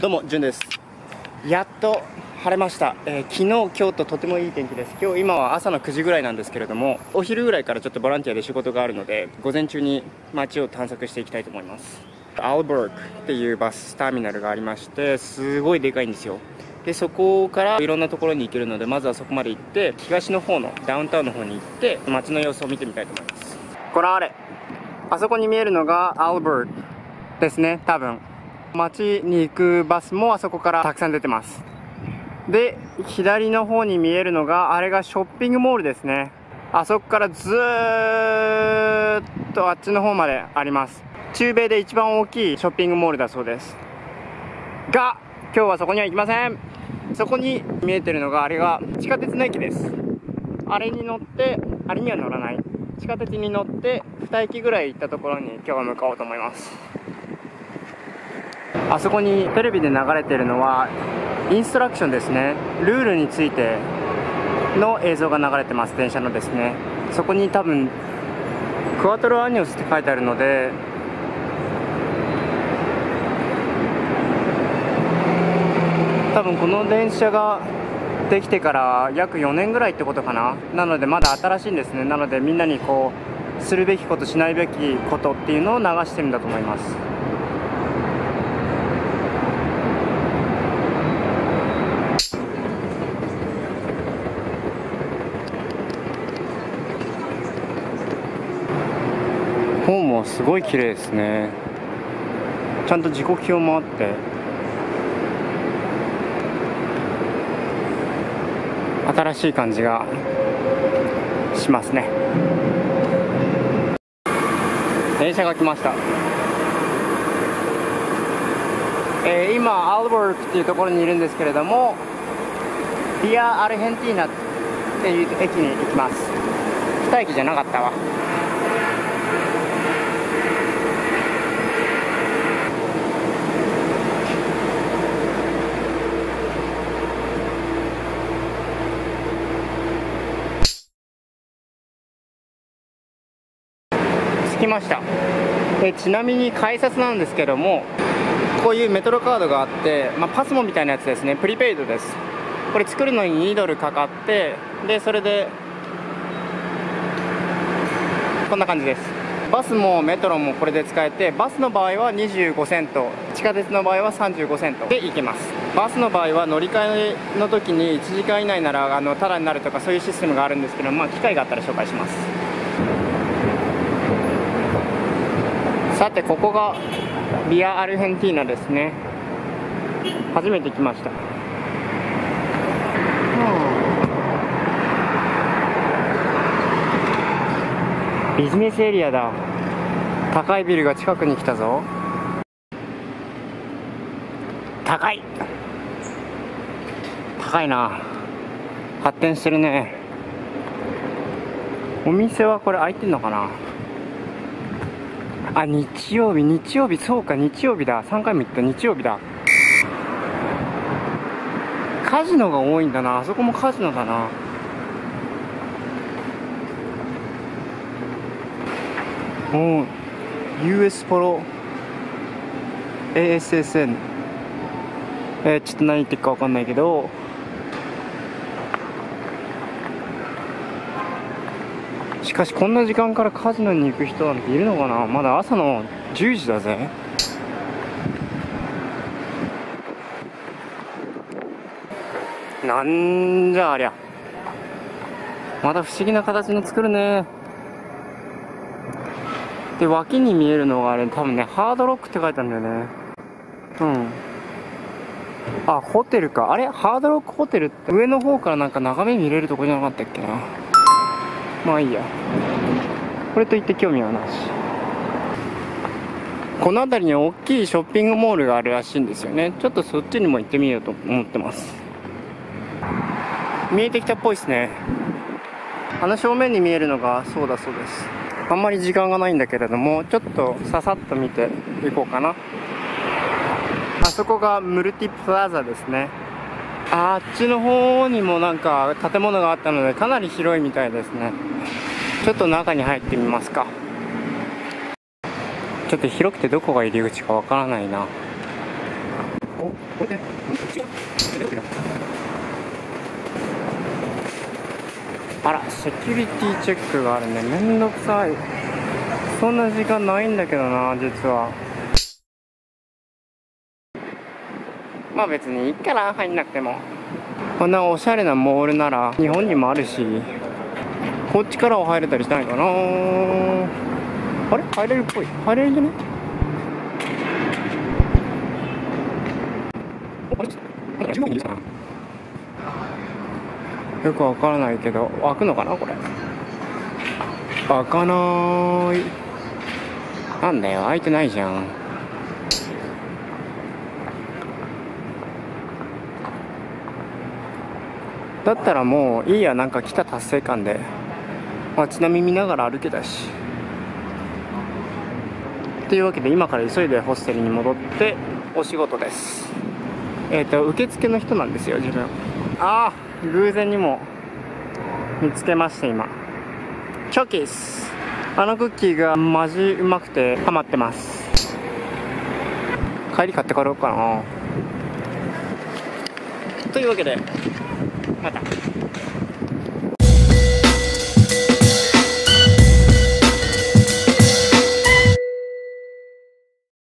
どうも、じゅんです。やっと晴れました、えー昨日、今日ととてもいい天気です。今日、今は朝の9時ぐらいなんですけれども、お昼ぐらいからちょっとボランティアで仕事があるので、午前中に街を探索していきたいと思います。アルバークっていうバスターミナルがありまして、すごいでかいんですよ。でそこからいろんなところに行けるのでまずはそこまで行って東の方のダウンタウンの方に行って街の様子を見てみたいと思いますこれあれあそこに見えるのがアルバークですね多分街に行くバスもあそこからたくさん出てます。で左の方に見えるのがあれがショッピングモールですね。あそこからずーっとあっちの方まであります。中米で一番大きいショッピングモールだそうです。が今日はそこには行きません。そこに見えてるのがあれが地下鉄の駅です。あれに乗ってあれには乗らない。地下鉄に乗って2駅ぐらい行ったところに今日は向かおうと思います。あそこにテレビで流れてるのはインストラクションですね。ルールについての映像が流れてます電車のですね。そこに多分クワトロアニオスって書いてあるので多分この電車ができてから約4年ぐらいってことかな。なのでまだ新しいんですね。なのでみんなにこうするべきことしないべきことっていうのを流してるんだと思います。ホームはすごい綺麗ですね。ちゃんと時刻表もあって。新しい感じがしますね。電車が来ました、えー今アルバルクっていうところにいるんですけれどもビア・アルヘンティーナっていう駅に行きます。2駅じゃなかったわ。着きました。えちなみに改札なんですけどもこういうメトロカードがあって、まあ、パスモみたいなやつですね。プリペイドです。これ作るのに2ドルかかってでそれでこんな感じです。バスもメトロもこれで使えてバスの場合は25セント。地下鉄の場合は35セント。で行けます。バスの場合は乗り換えの時に1時間以内ならあのタダになるとかそういうシステムがあるんですけど、まあ、機会があったら紹介します。さてここがビア・アルヘンティーナですね。初めて来ました。ビジネスエリアだ。高いビルが近くに来たぞ。高い。高いな。発展してるね。お店はこれ開いてんのかな？あ日曜日日曜日そうか日曜日だ。3回も行った日曜日だ。カジノが多いんだな。あそこもカジノだな。おう。US ポロ。ASSN えーちょっと何言ってるか分かんないけど。しかしこんな時間からカジノに行く人なんているのかな？まだ朝の10時だぜ。なんじゃありゃ。また不思議な形の作るね。で脇に見えるのがあれ多分ねハードロックって書いてあるんだよね。うん。あホテルか。あれ？ハードロックホテルって上の方からなんか眺め見れるとこじゃなかったっけな？まあいいやこれといって興味はなし。この辺りに大きいショッピングモールがあるらしいんですよね。ちょっとそっちにも行ってみようと思ってます。見えてきたっぽいですね。あの正面に見えるのがそうだそうです。あんまり時間がないんだけれどもちょっとささっと見ていこうかな。あそこがムルティプラザですね。あっちの方にもなんか建物があったのでかなり広いみたいですね。ちょっと中に入ってみますか。ちょっと広くてどこが入り口かわからないな。あらセキュリティチェックがあるね。めんどくさい。そんな時間ないんだけどな実は。まあ別にいいかな入んなくても。こんなおしゃれなモールなら日本にもあるしこっちからは入れたりしないかな。あれ？入れるっぽい。入れるんじゃないよくわからないけど開くのかなこれ？開かない。なんだよ開いてないじゃん。だったらもういいやなんか来た達成感で。街並み見ながら歩けたし。というわけで今から急いでホステルに戻ってお仕事です。えっ、ー、と受付の人なんですよ自分。ああ偶然にも見つけました今。チョキス。あのクッキーがマジうまくてハマってます。帰り買って帰ろうかな。というわけでまた。